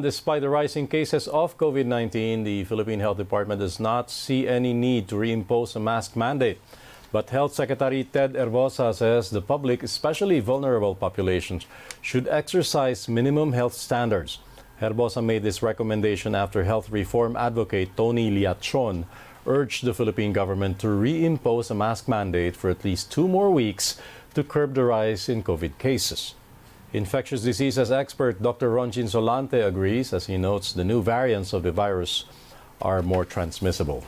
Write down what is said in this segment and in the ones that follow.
Despite the rising cases of COVID 19, the Philippine Health Department does not see any need to reimpose a mask mandate. But Health Secretary Ted Herbosa says the public, especially vulnerable populations, should exercise minimum health standards. Herbosa made this recommendation after health reform advocate Tony Leachon urged the Philippine government to reimpose a mask mandate for at least two more weeks to curb the rise in COVID cases. Infectious diseases expert Dr. Ronchin Solante agrees as he notes the new variants of the virus are more transmissible.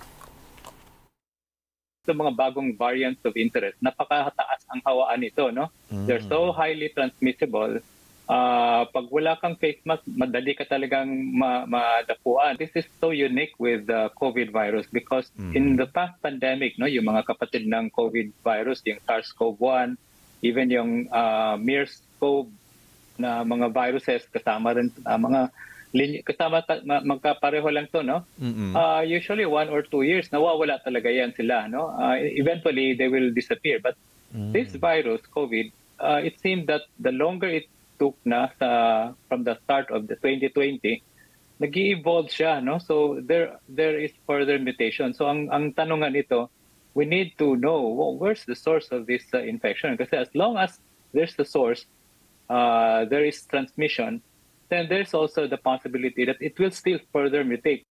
Sa mga bagong variants of interest, napakataas ang hawaan nito. No? They're so highly transmissible. Uh, pag wala kang face mask, madali ka talagang ma madapuan. This is so unique with the COVID virus because in the past pandemic, no, yung mga kapatid ng COVID virus, yung SARS-CoV-1, even yung uh, MERS-CoV na mga viruses kasama rin uh, mga linya, kasama ta, ma, magkapareho lang to no? Uh, usually one or two years nawawala talaga yan sila no? Uh, eventually they will disappear. But this virus covid uh, it seemed that the longer it took na sa from the start of the 2020 nag-evolve siya no? So there there is further mutation. So ang ang tanungan ito we need to know well, where's the source of this uh, infection? Kasi as long as there's the source uh, there is transmission, then there's also the possibility that it will still further mutate.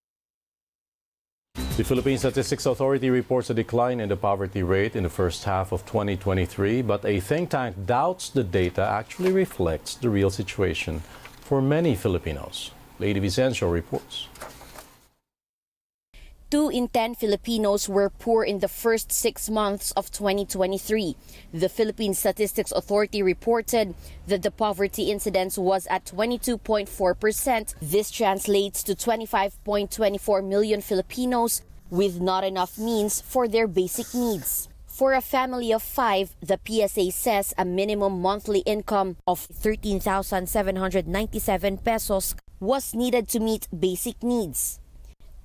The Philippine Statistics Authority reports a decline in the poverty rate in the first half of 2023, but a think tank doubts the data actually reflects the real situation for many Filipinos. Lady Vicencio reports. Two in 10 Filipinos were poor in the first six months of 2023. The Philippine Statistics Authority reported that the poverty incidence was at 22.4%. This translates to 25.24 million Filipinos with not enough means for their basic needs. For a family of five, the PSA says a minimum monthly income of 13,797 pesos was needed to meet basic needs.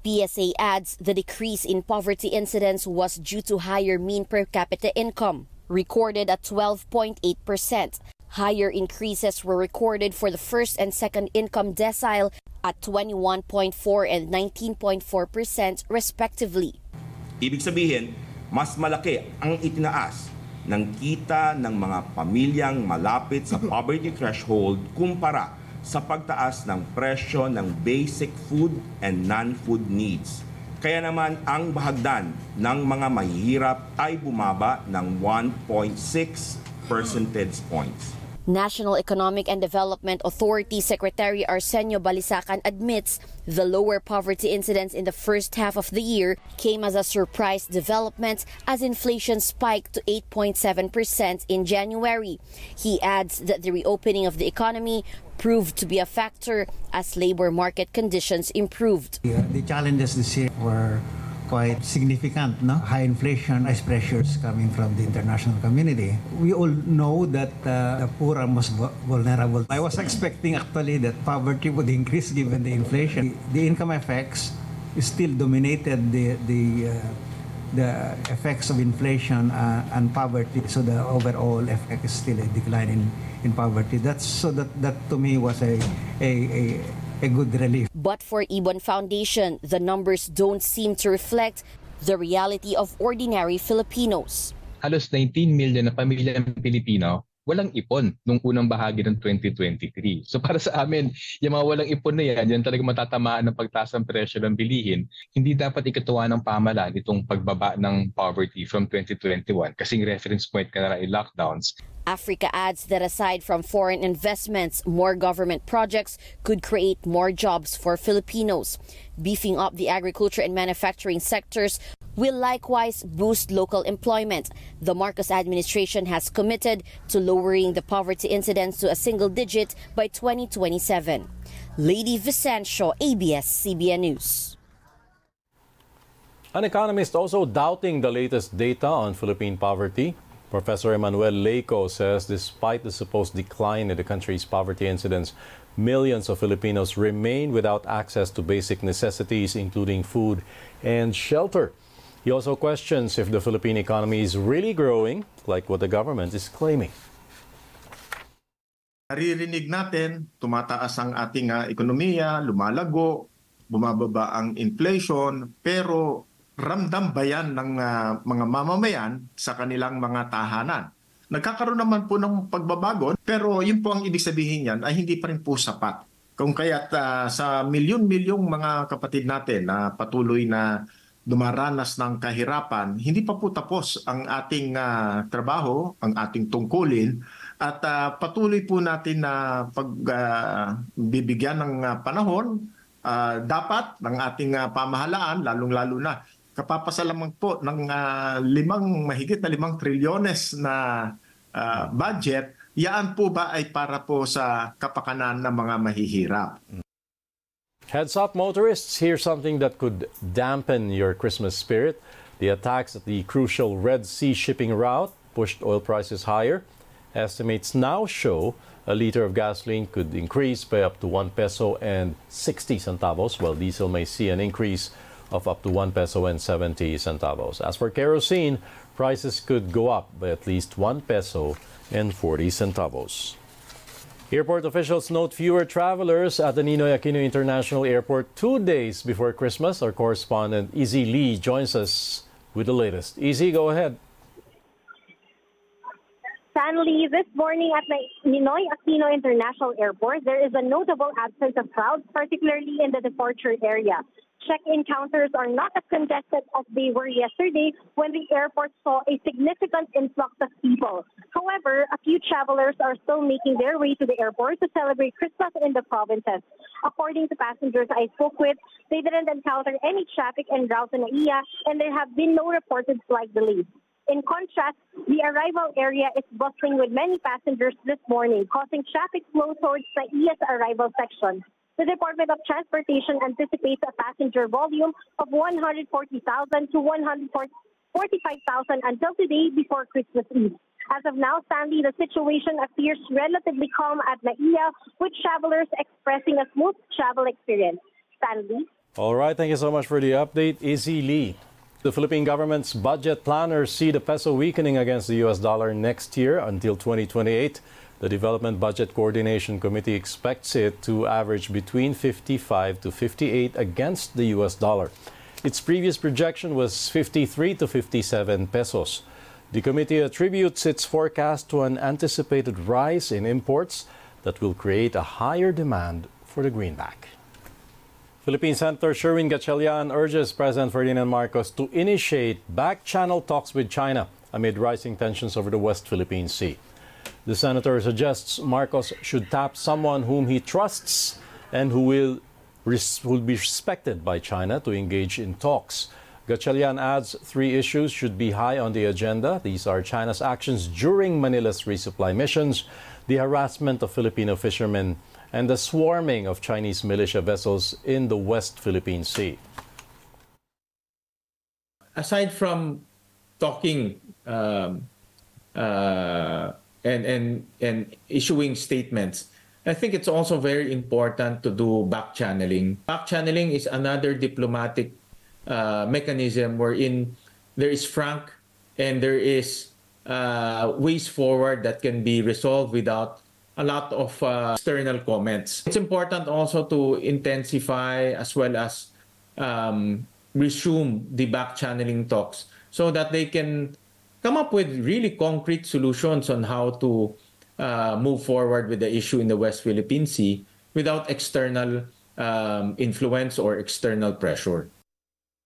PSA adds the decrease in poverty incidence was due to higher mean per capita income, recorded at 12.8%. Higher increases were recorded for the first and second income decile at 21.4 and 19.4% respectively. Ibig sabihin, mas malaki ang itinaas ng kita ng mga pamilyang malapit sa poverty threshold kumpara sa pagtaas ng presyo ng basic food and non-food needs. Kaya naman ang bahagdan ng mga mahihirap ay bumaba ng 1.6 percentage points. National Economic and Development Authority Secretary Arsenio Balisacan admits the lower poverty incidence in the first half of the year came as a surprise development as inflation spiked to 8.7% in January. He adds that the reopening of the economy proved to be a factor as labor market conditions improved. The, challenges this year were quite significant, no? High inflation, price pressures coming from the international community. We all know that uh, the poor are most vulnerable. I was expecting actually that poverty would increase given the inflation. The, the income effects still dominated the the uh, the effects of inflation uh, and poverty. So the overall effect is still a decline in, in poverty. That's so that that to me was a a, a a good relief. But for Ibon Foundation, the numbers don't seem to reflect the reality of ordinary Filipinos. Halos 19 million na pamilyang Pilipino walang ipon nung unang bahagi ng 2023. So para sa amin, yung mga walang ipon na yan, yan talaga matatamaan ng pagtaas ng presyo ng bilihin. Hindi dapat ikatuwa ng pamalan itong pagbaba ng poverty from 2021 kasing reference point ka na ay lockdowns. Africa adds that aside from foreign investments, more government projects could create more jobs for Filipinos. Beefing up the agriculture and manufacturing sectors will likewise boost local employment. The Marcos administration has committed to lowering the poverty incidence to a single digit by 2027. Lady Vicencio, ABS-CBN News. An economist also doubting the latest data on Philippine poverty. Professor Emmanuel Leyco says despite the supposed decline in the country's poverty incidence, millions of Filipinos remain without access to basic necessities, including food and shelter. He also questions if the Philippine economy is really growing, like what the government is claiming. Naririnig natin, tumataas ang ating uh, ekonomiya, lumalago, bumababa ang inflation, pero ramdam ba yan ng uh, mga mamamayan sa kanilang mga tahanan? Nagkakaroon naman po ng pagbabago, pero yun po ang ibig sabihin yan ay hindi pa rin po sapat. Kung kaya't uh, sa milyon-milyong mga kapatid natin na patuloy na dumaranas ng kahirapan, hindi pa po tapos ang ating uh, trabaho, ang ating tungkulin at uh, patuloy po natin na pagbibigyan uh, ng uh, panahon uh, dapat ng ating uh, pamahalaan lalong-lalo na kapapasalamang po ng uh, limang mahigit na limang trilyones na uh, budget, yaan po ba ay para po sa kapakanan ng mga mahihirap? Heads up, motorists. Here's something that could dampen your Christmas spirit. The attacks at the crucial Red Sea shipping route pushed oil prices higher. Estimates now show a liter of gasoline could increase by up to 1 peso and 60 centavos, while diesel may see an increase of up to 1 peso and 70 centavos. As for kerosene, prices could go up by at least 1 peso and 40 centavos. Airport officials note fewer travelers at the Ninoy Aquino International Airport two days before Christmas. Our correspondent Izzy Lee joins us with the latest. Izzy, go ahead. Stanley, this morning at the Ninoy Aquino International Airport, there is a notable absence of crowds, particularly in the departure area check-in counters are not as congested as they were yesterday when the airport saw a significant influx of people. However, a few travelers are still making their way to the airport to celebrate Christmas in the provinces. According to passengers I spoke with, they didn't encounter any traffic en route to NAIA and there have been no reported flight delays. In contrast, the arrival area is bustling with many passengers this morning, causing traffic flow towards the NAIA's arrival section. The Department of Transportation anticipates a passenger volume of 140,000 to 145,000 until today before Christmas Eve. As of now, Sandy, the situation appears relatively calm at NAIA, with travelers expressing a smooth travel experience. Sandy? All right, thank you so much for the update. Izzy Lee. The Philippine government's budget planners see the peso weakening against the US dollar next year until 2028. The Development Budget Coordination Committee expects it to average between 55 to 58 against the US dollar. Its previous projection was 53 to 57 pesos. The committee attributes its forecast to an anticipated rise in imports that will create a higher demand for the greenback. Philippine Senator Sherwin Gatchalian urges President Ferdinand Marcos to initiate back-channel talks with China amid rising tensions over the West Philippine Sea. The senator suggests Marcos should tap someone whom he trusts and who will, will be respected by China to engage in talks. Gatchalian adds three issues should be high on the agenda. These are China's actions during Manila's resupply missions, the harassment of Filipino fishermen, and the swarming of Chinese militia vessels in the West Philippine Sea. Aside from talking um, uh, and and and issuing statements. I think it's also very important to do back channeling. Back channeling is another diplomatic uh, mechanism wherein there is frank and there is uh, ways forward that can be resolved without a lot of uh, external comments. It's important also to intensify as well as um, resume the back channeling talks so that they can come up with really concrete solutions on how to uh, move forward with the issue in the West Philippine Sea without external um, influence or external pressure.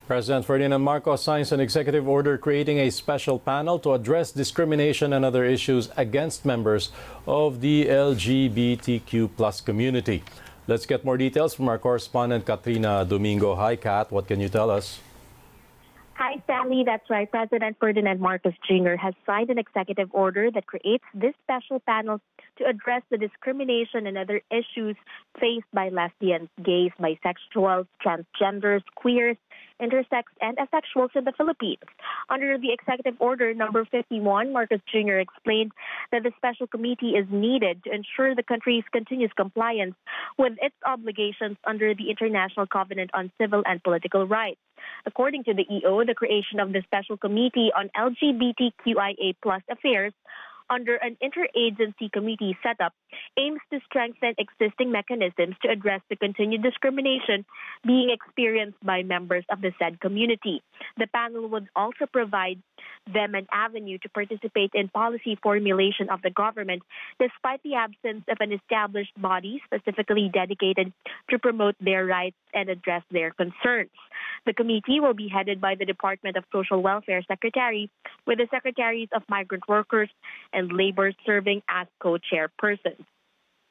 President Ferdinand Marcos signs an executive order creating a special panel to address discrimination and other issues against members of the LGBTQ plus community. Let's get more details from our correspondent Katrina Domingo. Hi, Kat. What can you tell us? Hi, Stanley. That's right. President Ferdinand Marcos Jr. has signed an executive order that creates this special panel to address the discrimination and other issues faced by lesbians, gays, bisexuals, transgenders, queers, intersex, and asexuals in the Philippines. Under the executive order number 51, Marcos Jr. explained that the special committee is needed to ensure the country's continuous compliance with its obligations under the International Covenant on Civil and Political Rights. According to the EO, the creation of the Special Committee on LGBTQIA plus affairs under an interagency committee setup aims to strengthen existing mechanisms to address the continued discrimination being experienced by members of the said community. The panel would also provide them an avenue to participate in policy formulation of the government despite the absence of an established body specifically dedicated to promote their rights and address their concerns. The committee will be headed by the Department of Social Welfare Secretary, with the Secretaries of Migrant Workers and Labor serving as co-chairpersons.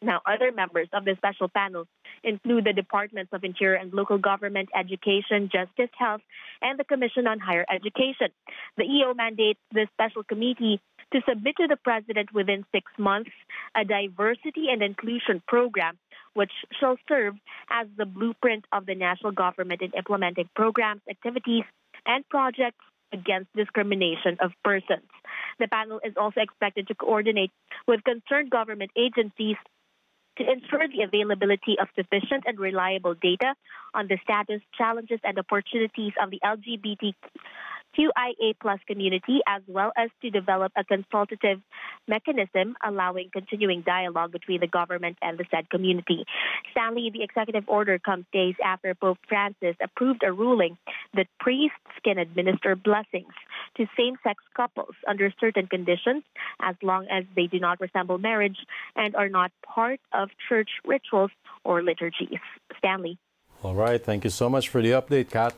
Now, other members of the special panel include the Departments of Interior and Local Government, Education, Justice, Health, and the Commission on Higher Education. The EO mandates the special committee to submit to the President within six months a diversity and inclusion program, which shall serve as the blueprint of the national government in implementing programs, activities, and projects against discrimination of persons. The panel is also expected to coordinate with concerned government agencies to ensure the availability of sufficient and reliable data on the status, challenges, and opportunities of the LGBTQIA plus community, as well as to develop a consultative mechanism allowing continuing dialogue between the government and the said community. Stanley, the executive order comes days after Pope Francis approved a ruling that priests can administer blessings to same-sex couples under certain conditions as long as they do not resemble marriage and are not part of church rituals or liturgies. Stanley. All right. Thank you so much for the update, Kat.